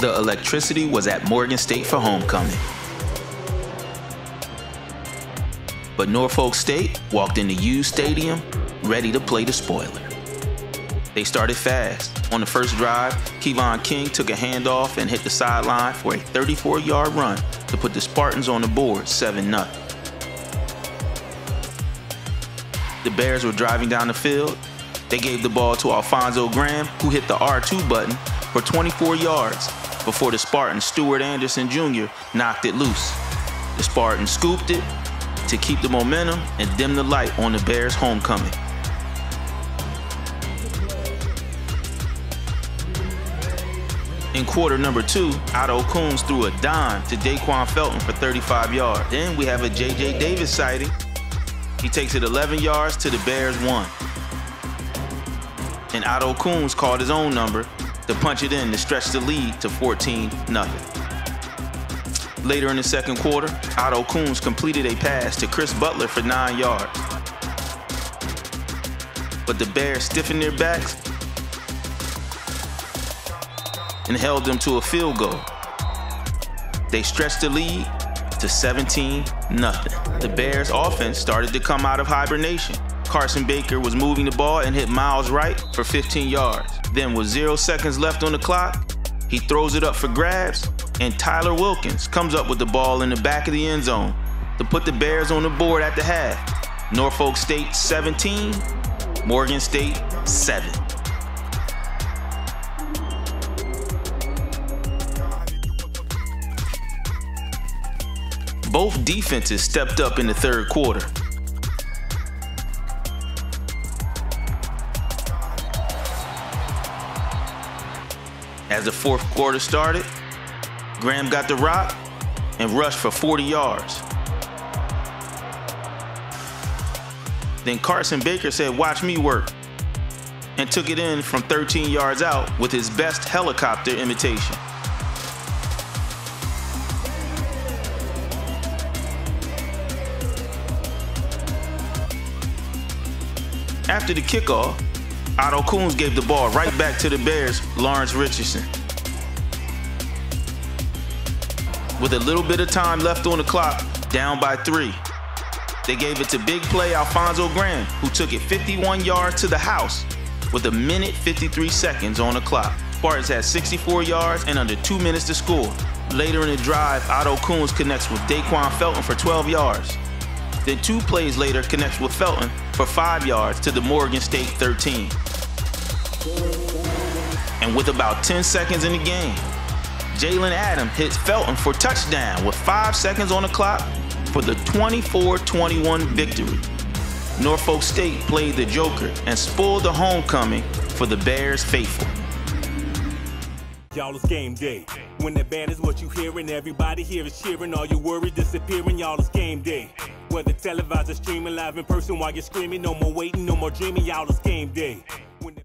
The electricity was at Morgan State for homecoming. But Norfolk State walked into Hughes Stadium ready to play the spoiler. They started fast. On the first drive, Kevon King took a handoff and hit the sideline for a 34 yard run to put the Spartans on the board 7 0. The Bears were driving down the field. They gave the ball to Alfonso Graham, who hit the R2 button for 24 yards before the Spartan Stuart Anderson Jr. knocked it loose. The Spartans scooped it to keep the momentum and dim the light on the Bears' homecoming. In quarter number two, Otto Kuhns threw a dime to Da'Quan Felton for 35 yards. Then we have a J.J. Davis sighting. He takes it 11 yards to the Bears one. And Otto Kuhns called his own number to punch it in to stretch the lead to 14 0 Later in the second quarter, Otto Kuhns completed a pass to Chris Butler for nine yards. But the Bears stiffened their backs and held them to a field goal. They stretched the lead to 17 0. The Bears offense started to come out of hibernation. Carson Baker was moving the ball and hit Miles Wright for 15 yards. Then with 0 seconds left on the clock, he throws it up for grabs and Tyler Wilkins comes up with the ball in the back of the end zone to put the Bears on the board at the half. Norfolk State 17, Morgan State 7. Both defenses stepped up in the third quarter. As the fourth quarter started, Graham got the rock and rushed for 40 yards. Then Carson Baker said, Watch me work, and took it in from 13 yards out with his best helicopter imitation. After the kickoff, Otto Kuhns gave the ball right back to the Bears' Lawrence Richardson. With a little bit of time left on the clock, down by three. They gave it to big play Alfonso Graham, who took it 51 yards to the house with a minute 53 seconds on the clock. Spartans had 64 yards and under two minutes to score. Later in the drive, Otto Kuhns connects with Da'Quan Felton for 12 yards. Then two plays later connects with Felton for five yards to the Morgan State 13. And with about 10 seconds in the game, Jalen Adams hits Felton for touchdown with five seconds on the clock for the 24-21 victory. Norfolk State played the Joker and spoiled the homecoming for the Bears faithful. Y'all, it's game day. When the band is what you hearing, everybody here is cheering. All your worries disappearing, y'all, it's game day. Whether televised or streaming live in person while you're screaming, no more waiting, no more dreaming, y'all, it's game day.